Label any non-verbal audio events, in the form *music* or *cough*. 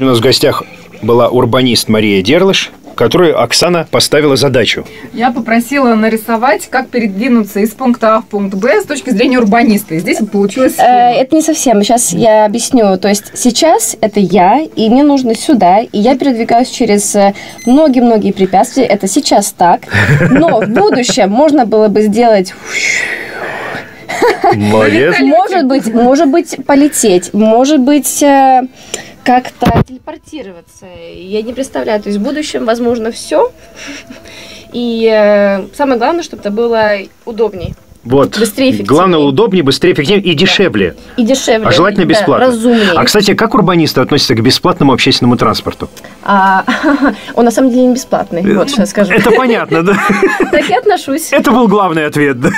У нас в гостях была урбанист Мария Дерлыш, которую Оксана поставила задачу. Я попросила нарисовать, как передвинуться из пункта А в пункт Б с точки зрения урбаниста. И здесь вот получилось... Э, это не совсем. Сейчас я объясню. То есть сейчас это я, и мне нужно сюда, и я передвигаюсь через э, многие-многие препятствия. Это сейчас так. Но в будущем можно было бы сделать Молодец. *laughs* Может быть, может быть, полететь, может быть, э, как-то телепортироваться. Я не представляю. То есть в будущем возможно все. *laughs* И э, самое главное, чтобы это было удобней. Вот. Быстрее, эффективнее. Главное, удобнее, быстрее, эффективнее и дешевле. И дешевле. А желательно да, бесплатно. разумнее. А, кстати, как урбанисты относятся к бесплатному общественному транспорту? А, *laughs* он на самом деле не бесплатный. Вот что я скажу. Это понятно, да? *laughs* Так я отношусь. Это был главный ответ, да?